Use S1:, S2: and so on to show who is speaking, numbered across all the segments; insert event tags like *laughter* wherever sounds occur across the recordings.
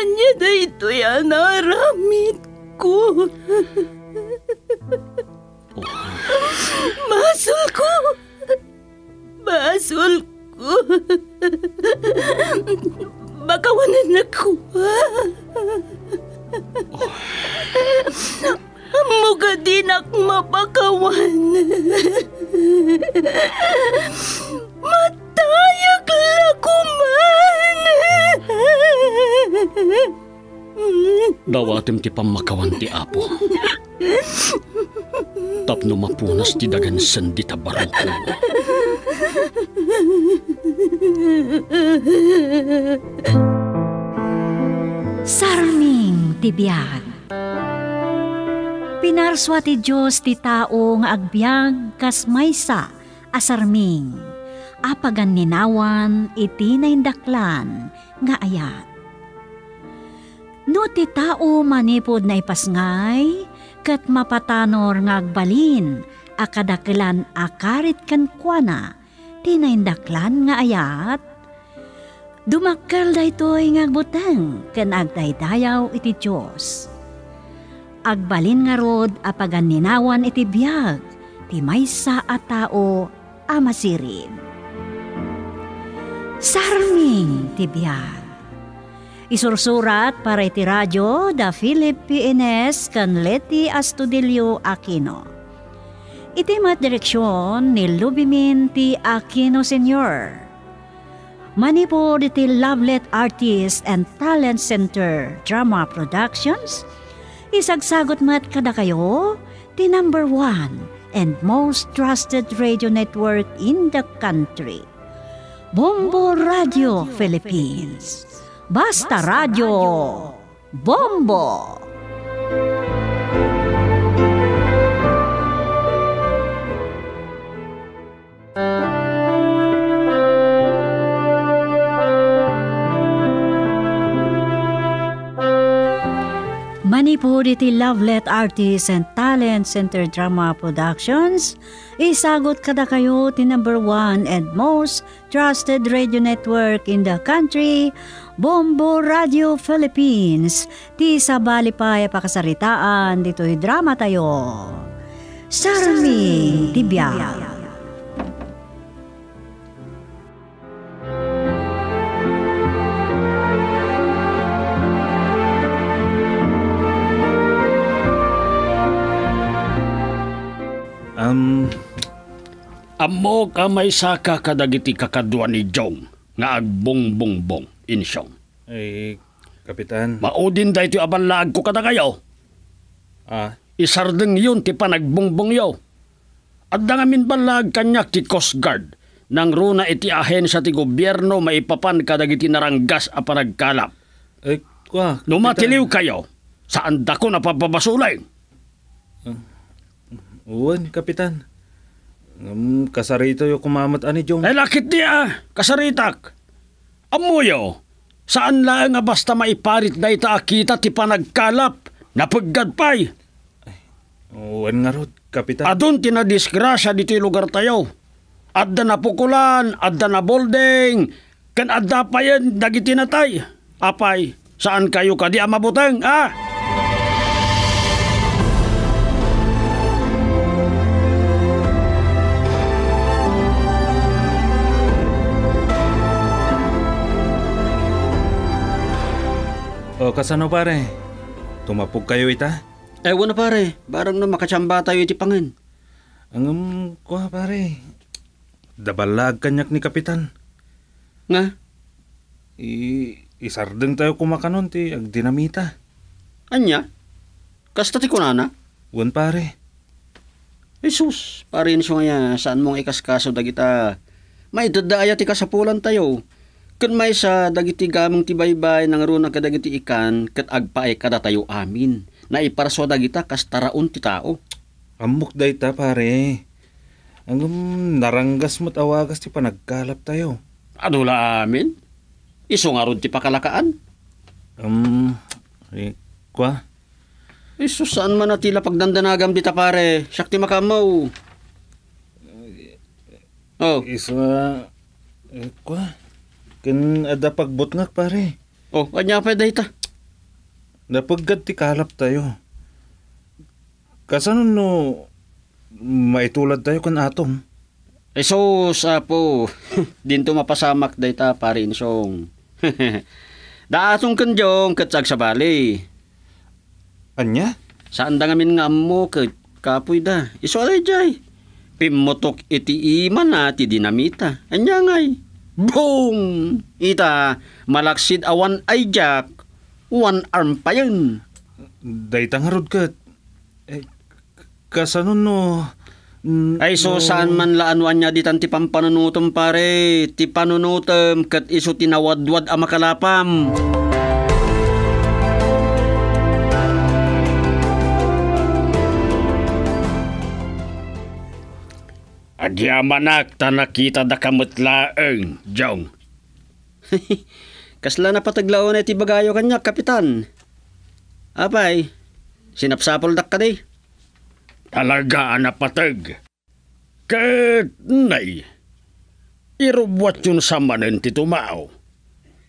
S1: Anya na ito yan naramit ko. Basol ko. Basol ko. Baka wala nakuha. Muga din ak mapakawan. Matayag lakuman.
S2: Dawatim ti pamakawan ti apo. Tapno mapunas ti dagan sendi ta barangko.
S3: Sarming tibiyag. Pinarswa ti Diyos ti tao nga agbyag kas maysa asarming. Apagan ninawan iti naindaklan nga ayat. No ti tao manipod na ipasngay, kat mapatanor nga agbalin, akadakilan akarit kan kuana, ti naindaklan nga ayat, Dumakkel daytoy nga agbuteng ken agdaydayaw iti Dios. Agbalin nga rod apagan ninawan iti biyag ti maysa a tao a masirin. Sarming ti biyag. Isursurat para iti radyo da Philip PNS kan Leti Astudillo Aquino. Iti mat direksyon ni Lubimin T. Aquino Sr. Manipod iti Lovelet Artist and Talent Center Drama Productions. Isagsagot mat kada kayo, the number one and most trusted radio network in the country. Bombo Radio Philippines. Basta Radio. Bombo! Iti Lovelet Artists and Talent Center Drama Productions, isagot kada kayo ti number one and most trusted radio network in the country, Bombo Radio Philippines, ti sabali pa pakasaritaan dito'y drama tayo. Sarmi Tibiyag.
S2: Amo ka may saka kadagiti kakadwa ni Jong nga agbongbongbong insyong.
S4: ay, Kapitan.
S2: Maudin da ito abalag ko kada kayo.
S4: ah,
S2: Isardeng yun ti panagbongbong yaw. At dangamin balag kanyak ti Coast Guard nang runa iti ahensya ti gobyerno maipapan kadagiti naranggas a panagkalap.
S4: ay, kwa,
S2: Numatiliw kayo, saan dako napapabasulay?
S4: Uwan, Kapitan. Um, kasarito yung kumamat ani Jong.
S2: Ay lakit niya, kasaritak. Amuyo, saan lang nga basta maiparit na ita akita ti panagkalap, napaggad pa'y.
S4: Uwan nga rod, Kapitan.
S2: Adun tinadisgrasya dito yung lugar tayo. Adda na pukulan, adda na bolding, kan adda pa yan, dagiti na tay. Apay, saan kayo ka di amabuteng, ah?
S4: O, kasano pare? Tumapog kayo ita?
S2: Ewan na pare, barang na makatsamba tayo iti pangin.
S4: Ang um, kwa pare. Dabalag kanyak ni Kapitan.
S2: Nga,
S4: I, isardeng tayo kumakanon ti ag dinamita.
S2: anya? Kasta ti kunana?
S4: Uwan pare.
S2: Jesus, parin siya nga saan mong ikaskaso dagita. May dadaaya ti kasapulan tayo. Kun may sa dagiti gamong ti baybay nang runa kadagiti ikan kat agpaay kada tayo amin. Na iparso dagita kas taraon ti tao.
S4: Amok day ta pare. Ang um, naranggas mo't awagas ti panagkalap tayo.
S2: Adula amin? Iso nga ti pakalakaan.
S4: Um, eh, kwa?
S2: Jesus, saan man natila pagdandanagam dita pare? Siyak ti makamaw. Oh,
S4: Isa, eh, Kan ada pagbot nga pare.
S2: oh, kanya pa dahita.
S4: Napagkat ti kalap tayo. Kasano no maitulad tayo kan atong?
S2: Jesus, apo, *laughs* dinto mapasamak day ta pare insong. *laughs* Daatong kanjong katsag sa bali.
S4: Anya?
S2: Saan da ngamin nga mo kat kapoy da. Iso alay jay. Pimutok iti iman na ti dinamita. Anya ngay. Boom! Ita, malaksid awan ay jack. One arm pa yun.
S4: Day tangarod kat. Eh, kasano no... n-
S2: Ay so
S4: no-
S2: saan man laanwan niya di ti pampanunutom pare. Ti panunutom kat iso tinawadwad ang makalapam. Agyamanak ta nakita da kamutlaeng, Jong. *laughs* Kasla na pataglaon na ti bagayo kanya, kapitan. Apay, sinapsapol dak ka day. Talaga na patag. Kat nay. Irubwat yun sa manen ti tumao.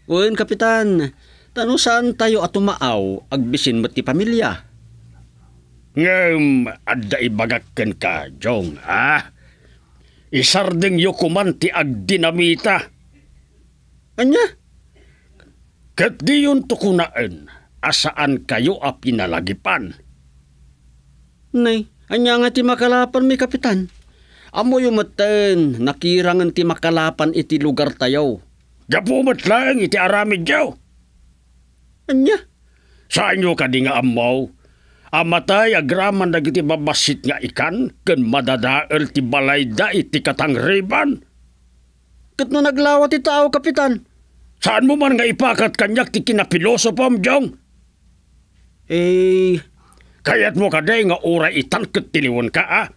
S2: Uyn, kapitan. Tano saan tayo at tumaaw agbisin mo ti pamilya? Ngam, adda ibagakkan ka, Jong, ah? Isardeng yukuman ti agdinamita. Anya? Kat di yun tukunaan, asaan kayo a pinalagipan? Nay, anya nga ti makalapan mi kapitan. Amo yung maten, nakirangan ti makalapan iti lugar tayo. Gapumat lang iti aramid yaw. Anya? Saan nyo ka di nga amaw? Amatay agraman dagiti babasit nga ikan, ken madadael ti balay da iti katangriban. Kat no naglawat ti tao, kapitan. Saan mo man nga ipakat kanyak ti kinapilosopam, Jong? Eh, kayat mo kaday nga ura itangket tiliwan ka, ah?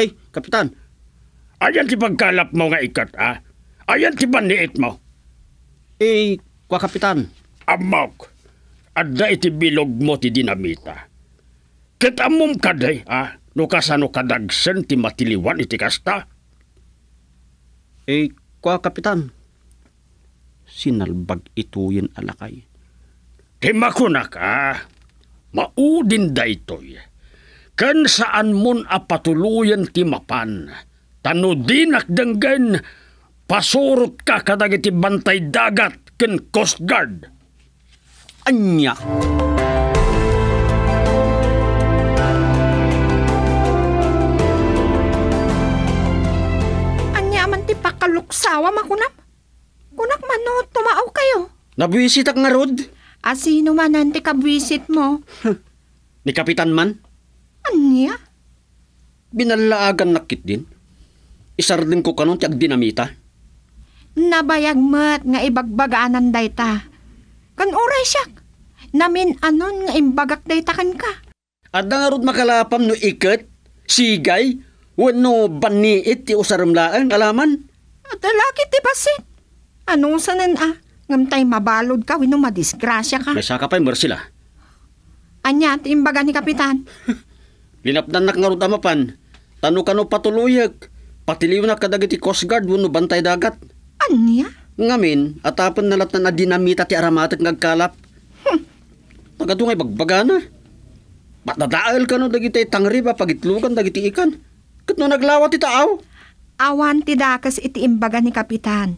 S2: Ay, kapitan. Ayan ti pagkalap mo nga ikat, ah? Ayan ti baniit mo. Eh, kwa kapitan. Amok. Adda iti bilog mo ti dinamita. Ket amom kaday, ah? No kasano kadagsen ti matiliwan iti kasta? Eh, kwa kapitan. Sinalbag ituyin alakay. Timakuna ka. Maudin da itoy. Kan saan mon apatuluyan ti mapan. Tano dinak denggen. Pasurot ka kadagiti bantay dagat ken Coast Guard. Anya.
S5: Anya pakaluksawa makunap. Kunak man no, tumaaw kayo.
S2: Nabwisit ak nga rod.
S5: Asino man ang kabwisit mo?
S2: Ni kapitan man.
S5: Anya?
S2: Binalaagan nakit din. Isardin ko kanon ti agdinamita.
S5: Nabayag mat nga ibagbagaanan dayta. Kan oray siyak. Namin anon nga imbagak dayta kan ka.
S2: At nga rod makalapam no iket, sigay, wano baniit ti usaramlaan, alaman.
S5: At lalaki ti basit. Anong sanan ah? Ngamtay mabalod ka, wino madisgrasya ka.
S2: May saka pa'y mersila.
S5: Anya, ti imbaga ni Kapitan. *laughs*
S2: Linapdan nak nga rod amapan. Tano kano patuluyag. Patiliw na kadagiti Coast Guard wano bantay dagat.
S5: Anya?
S2: Ngamin, atapon na lahat na dinamita ti aramatek ngagkalap. Nagadungay bagbagana. Matadaal ka no dagiti tangri ba pagitlugan dagiti ikan. Kat no naglawat ti taaw.
S5: Awan ti dakas iti imbaga ni Kapitan.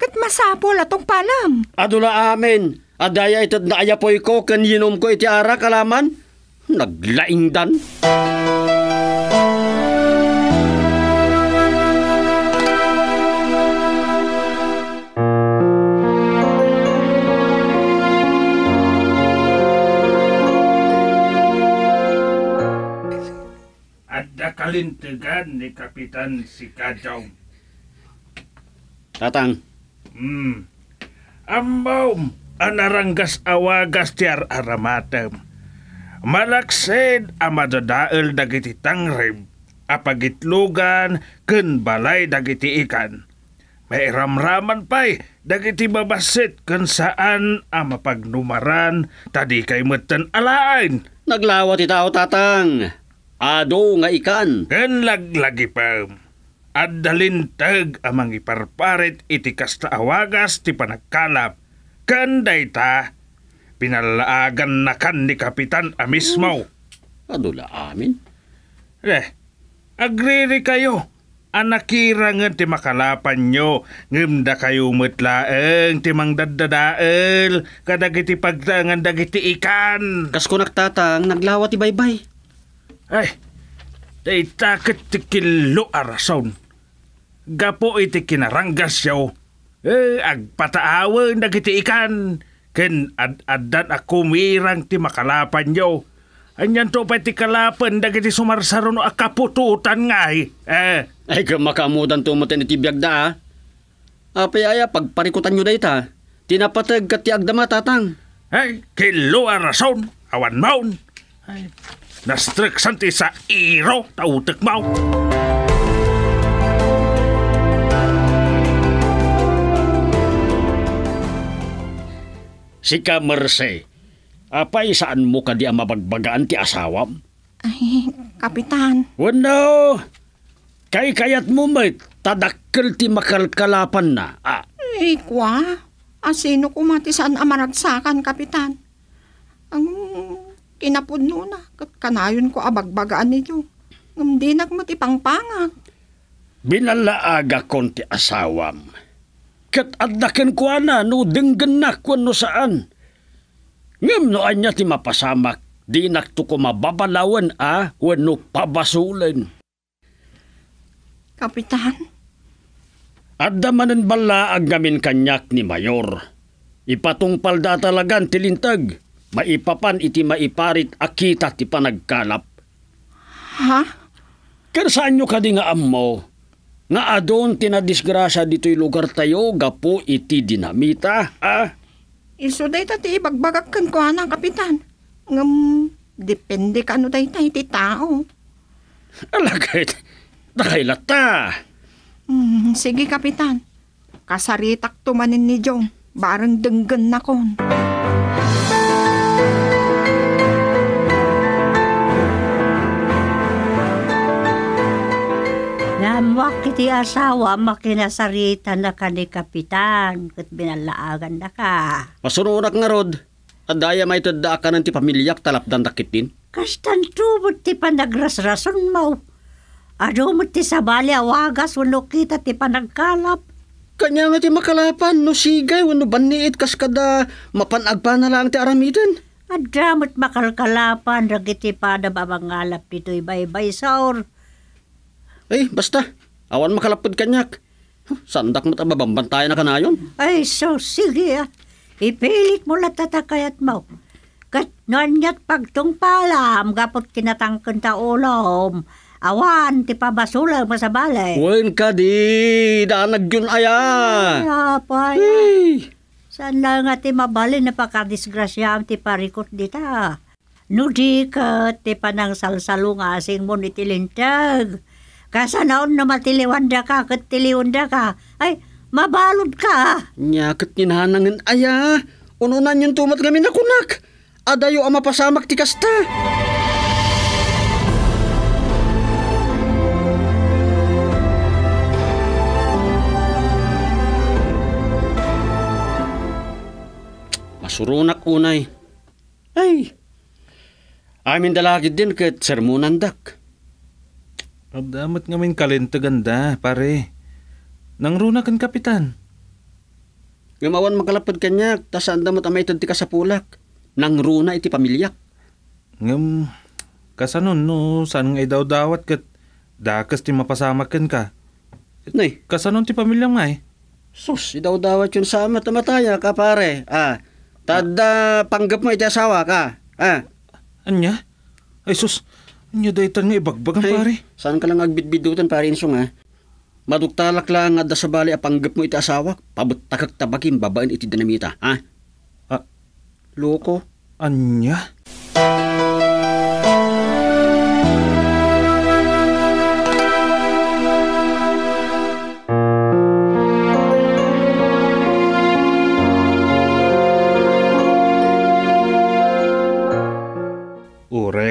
S5: Kat masapol atong palam.
S2: Adula amin. Adaya ito na ayapoy ko kan yinom ko iti ara kalaman. Naglaing dan.
S6: At nakalintigan ni Kapitan si Kadyaw.
S2: Tatang,
S6: Hmm. Ambaw, anaranggas awagas tiyar aramatem. Malaksid amadadael dagiti tangrib, apagitlugan, ken balay dagiti ikan. May ramraman pa'y dagiti babasit ken saan ang mapagnumaran tadi kay meten alain.
S2: naglawat ti tao tatang. Ado nga ikan.
S6: Ken laglagi pa. At dalintag amang iparparit iti kasta awagas ti panagkalap. Ken dayta, pinalaagan na kan ni Kapitan Amismo.
S2: Adula amin.
S6: Eh, agriri kayo. Anakira nga ti makalapan nyo, ngimda kayo mutlaeng ti mang daddadael, kadagiti pagtangan dagiti ikan.
S2: Kas ko nagtatang, naglawa ti baybay.
S6: Ay, day takot ti kilo arason. Gapo iti kinaranggas yaw. Eh, agpataawan dagiti ikan. Ken ad-adan ako mirang ti makalapan yaw. Anyan to pa ti kalapan dagiti sumarsaron akapututan nga eh. Eh,
S2: Ay, kamakamudan tumutin iti biyag da, ah. Apay aya, pagparikutan nyo da ita. Tinapatag kat ti agdama tatang.
S6: ay, kilo arason, awan maun. Ay, nastriksan ti sa iro, tautek mau.
S2: Sika Merce, apay saan mo ka di ang mabagbagaan ti asawam?
S5: Ay, kapitan.
S2: Wano, kay kayat mo may tadakkel ti makalkalapan na. Ah,
S5: Ay, kwa. Asino kumati saan amaragsakan, kapitan. Ang kinapudno na. Kat kanayon ko abagbagaan ninyo. Hindi nagmatipangpangan.
S2: binalaaga kon ti asawam. Kat addaken ko na, no denggan na kung no saan. Ngam no anya ti mapasamak, di nakto ko mababalawan ah, wano pabasulen.
S5: Kapitan,
S2: Adda manen bala ang gamin kanyak ni Mayor. Ipatungpal da talagan tilintag. Maipapan iti maiparit akita ti panagkalap.
S5: ha?
S2: Ker saan nyo kadi nga ammo? Nga adon tinadisgrasya dito'y lugar tayo gapo iti dinamita, ah?
S5: Iso day tati ibagbagak kan ko na, kapitan. Ngam, depende ka ano day tayo ti tao.
S2: Alagay, nakailata.
S5: Hmm, sige, kapitan. Kasaritak tumanin ni Jong. Barang denggan na kon.
S3: Namwak kiti asawa makinasarita na ka ni kapitan kat binalaagan na ka.
S2: Masununak nga rod. Adaya may tada ka ng ti pamilyak talapdan dakit din.
S3: Kastan tubot ti panagrasrason mo. Ado mo ti sabali awagas wano kita ti panagkalap.
S2: Kanya nga ti makalapan, no sigay, wano baniit kas kada mapanagpa na lang ti aramidan.
S3: Adamot makalkalapan ragiti pada babangalap dito'y baybay saur.
S2: Eh, basta. Awan makalapod kanyak. Sandak mo tababambantayan na kanayon.
S3: Ay, so sige ah. Ipilit mo latatakayat mo. Kat nanyat pagtungpalam, gapot kinatangkan ta ulom. Awan, ti pabasula mo sa balay.
S2: Wen ka di, daanag yun aya.
S3: Ay, apay.
S2: Ay,
S3: Saan lang nga ti mabali na pakadisgrasya ti parikot dita. No di ka ti panang salsalo nga asing mo ni tilintag. Kasanaon na matiliwanda ka, kat ka. Ay, mabalod ka.
S2: nyakit ninanangin aya. Ununan yung tumat kami na kunak. Adayo ang mapasamak ti kasta. Masurunak unay. Ay, amin dalagid din kat sermonan dak.
S4: Abdamat nga min kalento ganda, pare. Nang runa kan kapitan.
S2: Gamawan makalapad kanya, tasaan damot amay ti ka sa pulak. Nang runa iti pamilyak.
S4: Ngam, kasanon no, saan nga daw dawat kat dakas ti mapasamakan ka.
S2: Nay,
S4: Kasanon ti pamilya nga eh.
S2: sus, idaw dawat yun sa matamataya ka pare. Ah, tada panggap mo iti asawa ka. Ah,
S4: Anya? Ay sus, anya daytan nga ibagbagan
S2: ay,
S4: pare.
S2: saan ka lang agbitbidutan pare insong ha? Maduktalak lang nga da sa bali a panggap mo iti asawa. Pabuttakak tabakin babaen iti dinamita. Ha?
S4: Ah.
S2: Loko.
S4: Anya?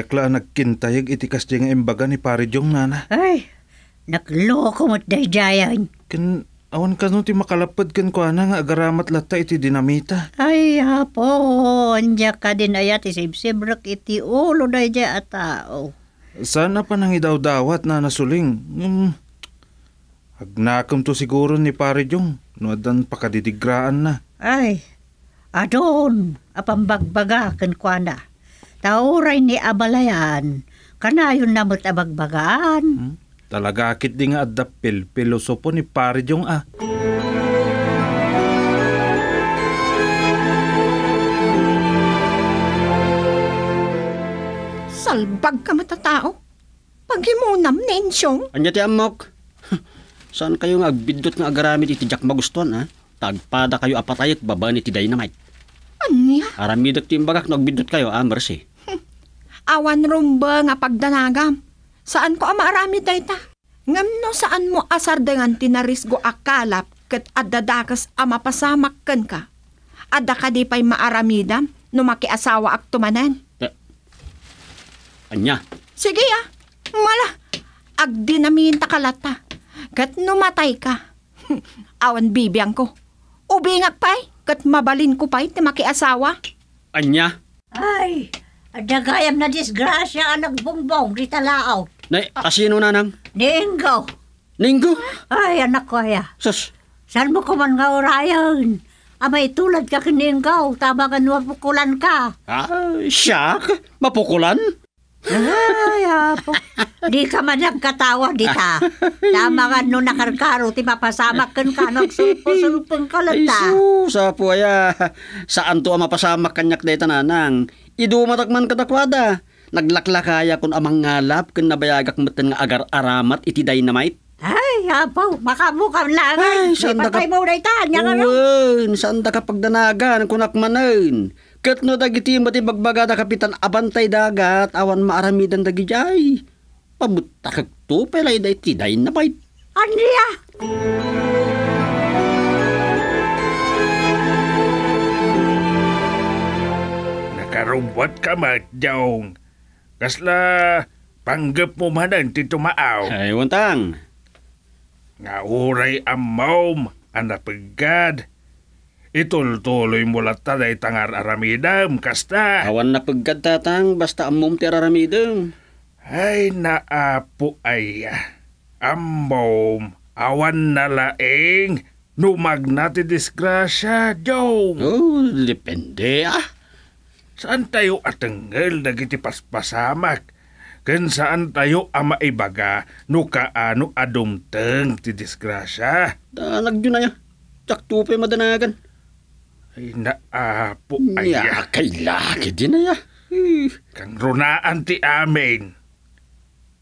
S4: Urekla nagkintayag iti kasdi nga imbaga ni pare Jong nana.
S3: Ay, nakloko mo't daydayan.
S4: Ken Awan ka no ti makalapad kan ko ana nga agaramat lata iti dinamita.
S7: Ay, hapon, nya ka din ayat isibsibrak iti ulo na dya at tao.
S4: Sana pa nang idaw-dawat na nasuling. Um, agnakam to siguro ni pare Jong. No adan pakadidigraan na.
S7: Ay, adon, apambagbaga kan kuana. Tauray ni abalayan, kanayon namot abagbagaan.
S4: Hmm? Talaga akit di nga adapil pilosopo ni pare Jong ah.
S5: Salbag ka matatao. Paghimunam na insyong.
S2: Anya ti amok. Saan kayo nga agbidot nga agaramid iti jak magustuhan ha? Tagpada kayo apatayat baba ni ti dynamite.
S5: Anya?
S2: Aramidot ti imbagak no agbidot kayo ah, mercy. *laughs*
S5: Awan rumba nga pagdanagam. Saan ko amarami dayta? Ngam no saan mo asar dengan tinarisgo akalap ket adadakas ama pasamak ken ka. Adda ka di pa'y maaramidam no makiasawa ak tumanan.
S2: Anya,
S5: Sige ah, mala. Agdinamin ta kalata. Kat numatay ka. *laughs* Awan bibiyang ko. Ubingak pa'y, kat mabalin ko pa'y ti makiasawa.
S2: anya.
S7: Ay, dagayam na disgrasya anak bongbong di talaaw.
S2: Nay, asino na nang?
S7: Ninggaw.
S2: Linggo.
S7: Ay, anak ko ya.
S2: Sus,
S7: Saan mo ko man nga orayan? Amay tulad ka kininggaw, tama ka nuwapukulan ka.
S2: ah, siya? Mapukulan?
S7: Ay, apo. Di ka man nagkatawa di ta. Tama ka no nakarkaro, ti mapasamak kan ka, nagsulpo-sulpong ka
S2: Ay,
S7: lang ta.
S2: sus, apo aya. Saan to ang mapasamak kanyak day tananang? Idumatak kadakwada. Naglaklakaya kun amang ngalap kun nabayagak meten nga agar aramat iti dynamite.
S7: Ay, apo, makamukam lang.
S2: Ay, saan
S7: Di
S2: na ka-
S7: patay mo na ita, niya nga no.
S2: Uwan, saan da kapag danagan kunak manen? Kat no dagiti mati bagbagada kapitan abantay dagat awan maaramidan dagijay. Pabutakag to pelay day ti dynamite.
S7: Aniya?
S6: Nakarumbot ka matjong. Kasla panggap mo manan ti tumaaw.
S2: Ay, wantang.
S6: Nga uray amom anapagad. Itultuloy mo lata day tangar aramidam kasta.
S2: Awan na pagkad tatang basta amom ti araramidem.
S6: Ay naapo ay amom awan na laeng numag na ti disgrasya, Jong.
S2: Oh, depende ah.
S6: Saan tayo atengel dagiti paspasamak? Ken saan tayo ama ibaga no kaano adumteng ti disgrasya?
S2: Danag yun na ya. Tsaktupay madanagan.
S6: Ay naapo
S2: Ya,
S6: aya.
S2: kay laki din na ya.
S6: Kang runaan ti amin.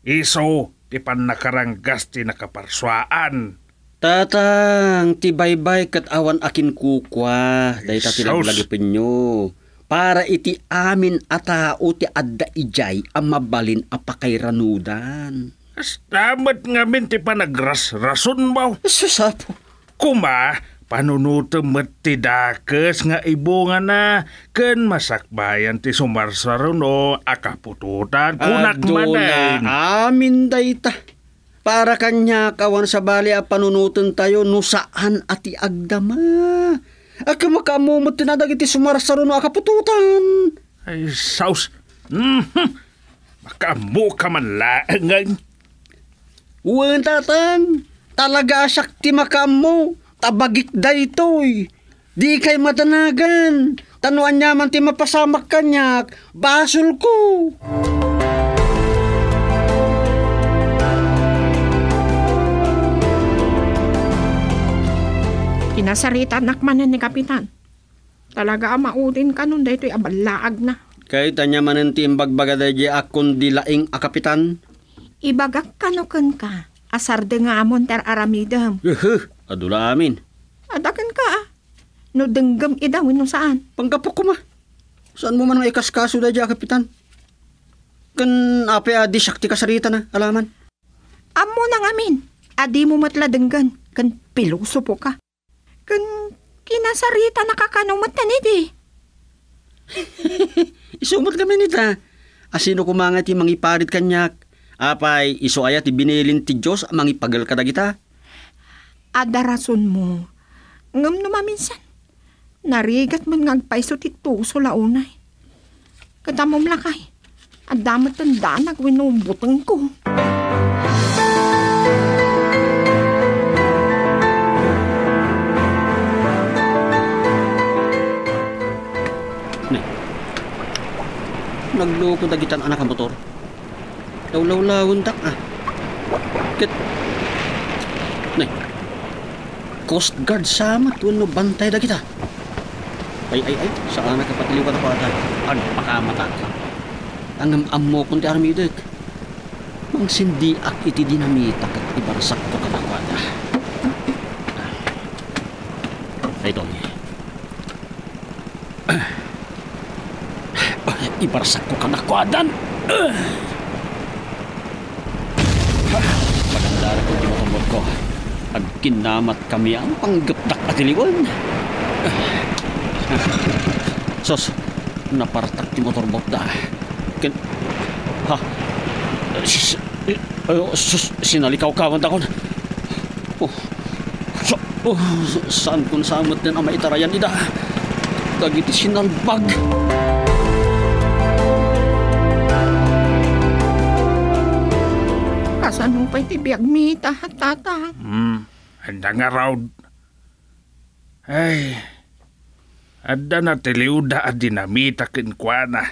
S6: Iso ti panakaranggas ti nakaparswaan.
S2: Tatang, ti baybay kat awan akin kukwa. Dahil ta
S6: Sus.
S2: tinaglagipin nyo. Para iti amin atao ti adda ijay ang mabalin apakay ranudan.
S6: Astamat nga min ti panagras-rason mo.
S2: Susapo.
S6: Kuma, panunutom met ti dakes nga ibunga na ken masakbayan ti sumarsaron o akapututan kunak manen.
S2: amin dayta. Para kanya kawan sa bali a panunutan tayo no saan ati agdama. Aka makamumot tinadag iti sumarsaro no akapututan.
S6: Ay, saus. Mhm. Makamu ka man laangan.
S2: Uwan tatang, talaga sakti makamo, tabagik daytoy. Di kay matanagan, tanuan niya man ti mapasamak kanyak, basol ko.
S5: Kinasarita nakmanan ni Kapitan. Talaga maudin ka nun dahito abalaag na.
S2: Kay tanya manen ti imbagbaga dahi akon di laing akapitan.
S5: Ibagak ka no ken ka. Asar de nga amon ter aramidam.
S2: Yuhuh, adula amin.
S5: Adakan ka ah. No denggam idawin no saan.
S2: Panggapok ko ma. Saan mo man ang ikaskaso dahi akapitan? Kan ape adi sakti kasarita na, alaman.
S5: Amo nang amin. Adi mo matla denggan. Kan piloso po ka. Kan kinasarita nakakanumat na nidi. *laughs*
S2: Isumot kami nita. Asino kumanga ti mangiparit kanyak. Apay, iso aya ti binilin ti Diyos ang mangipagal ka dagita.
S5: Adarason mo. Ngam no maminsan. Narigat man ngagpaiso ti tuso launay. Kadamom lakay. At damat ang danag winubutang ko.
S2: Nagloko dagitan anak ang motor. Lawlaw-lawon dak ah. Kit. Coast Guard sama tuwan no bantay dagita. Ay ay ay, saan nakapatiliwan ako ata? Ano pakamata ka? Ang ammo kung ti armidek. Mang sindi ak iti dinamita kat ibarsak ko kanakwada. Ay dong. *clears throat* Ibarsak ko kanakwadan. Magandara ko di motor ko. Ag kinamat kami ang panggapdak at iliwan. Sos, napartak ti motor bot da. Kin... Ha? Sus, eh, oh, sus, sinalikaw-kawan da kon. Oh, sa, oh, saan kun samot din ang maitarayan ida? Dagiti sinalbag.
S5: Kasan mo pa iti biyag mita at tata.
S6: Hmm, handa nga raw. Ay, ada na tiliuda at dinamita kin kwa na.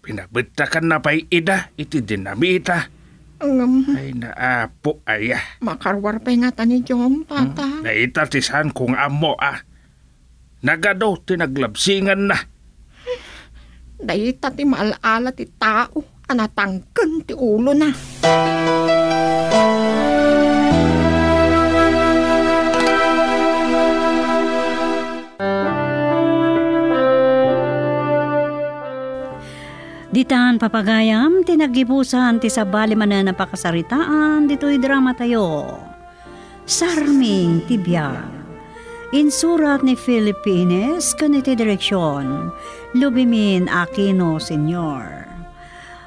S6: Pinabita ka na pa'y ida iti dinamita.
S5: Ang
S6: Ay naapo aya.
S5: makarwar pa nga ni Jom, tata.
S6: Naitatisan kung amo ah. Nagado tinaglabsingan na.
S5: Dahita ti maalala ti tao. Anatangkan ti ulo na.
S3: Ditan papagayam, tinagibusan ti sabali manan na pakasaritaan, dito'y drama tayo. Sarming Tibiyag. Insurat ni Philippines, kaniti direksyon, Lubimin Aquino Senior.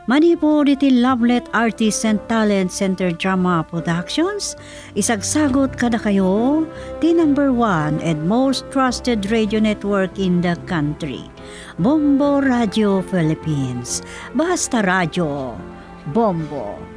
S3: Manipur iti Lovelet Artists and Talent Center Drama Productions, isagsagot kada kayo, ti number one and most trusted radio network in the country. Bombo Radio Philippines. Basta Radio. Bombo